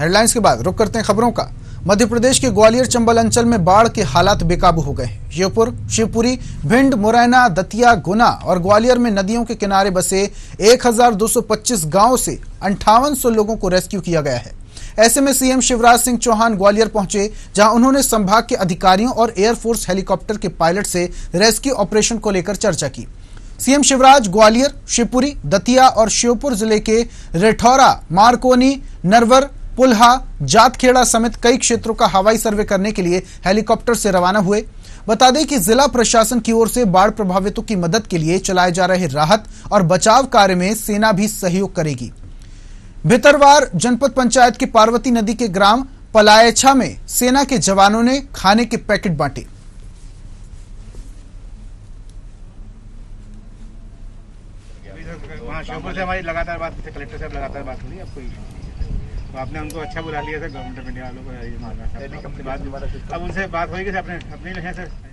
Headlines के बाद रुक करते हैं खबरों का। मध्य प्रदेश के ग्वालियर चंबल अंचल में बाढ़ के हालात बेकाबू हो गए शिवपुर शिवपुरी, भिंड, मुरैना, दतिया, गुना और ग्वालियर में नदियों के किनारे बसे 1225 गाँवों से अंठावन लोगों को रेस्क्यू किया गया है। ऐसे में सीएम शिवराज सिंह चौहान ग्वालियर पहुँचे, जहाँ उन्होंने संभाग के अधिकारियों और एयरफोर्स हेलीकॉप्टर के पायलट से रेस्क्यू ऑपरेशन को लेकर चर्चा की। सीएम शिवराज ग्वालियर, शिवपुरी, दतिया और श्योपुर ज़िले के रेठौरा, मारकोनी, नरवर पुलहा, जातखेड़ा समेत कई क्षेत्रों का हवाई सर्वे करने के लिए हेलीकॉप्टर से रवाना हुए। बता दें कि जिला प्रशासन की ओर से बाढ़ प्रभावितों की मदद के लिए चलाए जा रहे राहत और बचाव कार्य में सेना भी सहयोग करेगी। भितरवार, जनपद पंचायत के पार्वती नदी के ग्राम पलायछा में सेना के जवानों ने खाने के पैकेट बांटे। हमारी लगातार बात, कलेक्टर साहब लगातार बात हुई अब कोई तो आपने उनको अच्छा बुला लिया था गवर्नमेंट ऑफ़ इंडिया वालों को ये था। अब उनसे बात होगी सर अपने अपने हैं सर।